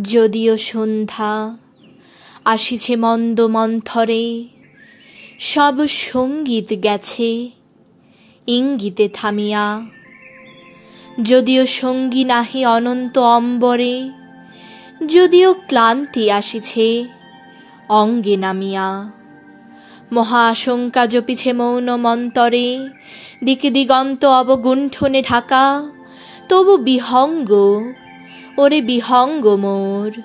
যদিও সন্ধ্যা আসিছে মন্দ মন্থরে, সব সংগীত গেছে, ইঙ্গিতে থামিয়া। যদিও সঙ্গী নাহি অনন্ত অম্বরে, যদিও ক্লান্তি আসিছে, অঙ্গে নামিয়া। মহা আশঙ্কা জপিছে মৌন মন্তরে, দিকে দিগন্ত অবগুণ্ঠনে ঢাকা, তবু বিহঙ্গ ওরে বিহঙ্গ মোর।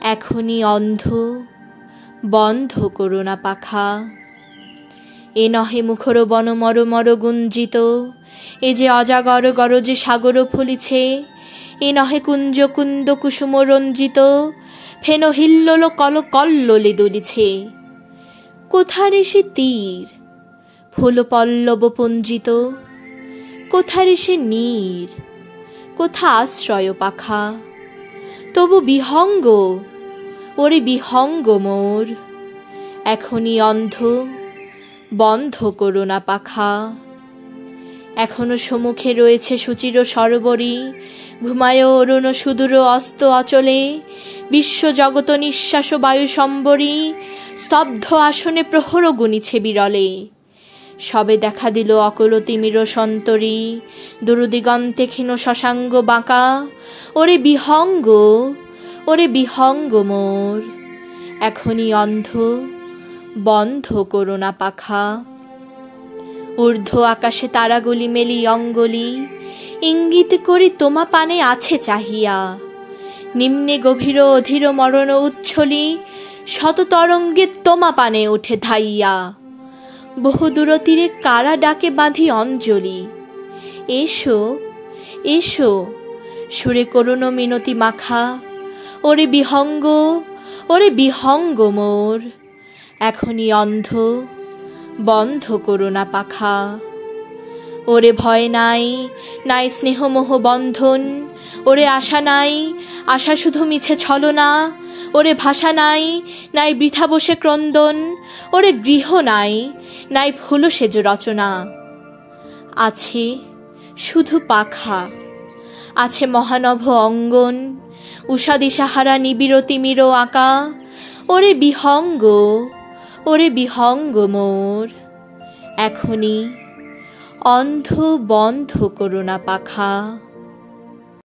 এখনই অন্ধ, বন্ধ করুণা পাখা। এ নহে মুখর বন মর মর গুঞ্জিত, এ যে অজাগর গরজে সাগর ফলিছে, এ নহে কুঞ্জ কুন্দ কুসুম রঞ্জিত, ফেন হিল্লোল কল কল্লোলে দলিছে। কোথার এসে তীর, ফুল পল্লব পঞ্জিত, কোথার এসে নীর কোথা আশ্রয় পাখা? তবু বিহঙ্গ, ওরে বিহঙ্গ মোর। এখনই অন্ধ, বন্ধ করো না পাখা। এখনও সম্মুখে রয়েছে সুচির সরোবরী, ঘুমায় অরুণ সুদূর অস্ত অচলে, বিশ্ব জগত নিঃশ্বাস বায়ু সম্বরী, স্তব্ধ আসনে প্রহর গুনিছে বিরলে। সবে দেখা দিল অকল তিমির সন্তরী দুরুদিগন্তে ক্ষীণ শশাঙ্গ বাঁকা। ওরে বিহঙ্গ ওরে বিহঙ্গ মোর। এখনই অন্ধ, বন্ধ করোনা পাখা। ঊর্ধ্ব আকাশে তারাগুলি মেলি অঙ্গলি। ইঙ্গিত করি তোমা পানে আছে চাহিয়া। নিম্নে গভীর অধীর মরণ উচ্ছলি শত তরঙ্গে তোমা পানে ওঠে ধাইয়া। বহু দূর তীরে কারা ডাকে বাঁধি অঞ্জলি? এসো এসো, সুরে করুণ মিনতি মাখা, ওরে বিহঙ্গ ওরে বিহঙ্গ মোর। এখনই অন্ধ, বন্ধ করোনা পাখা। ওরে ভয় নাই নাই স্নেহমোহ বন্ধন, ওরে আশা নাই, আশা শুধু মিছে ছলনা ওরে ভাষা নাই নাই বৃথা বসে ক্রন্দন, ওরে গৃহ নাই নাই ফুল সেজ রচনা। আছে শুধু পাখা, আছে মহানভ অঙ্গন, উষা দিশাহারা নিবিড় তিমির আঁকা, ওরে বিহঙ্গ ওরে বিহঙ্গ মোর। এখনই অন্ধ বন্ধ করোনা পাখা।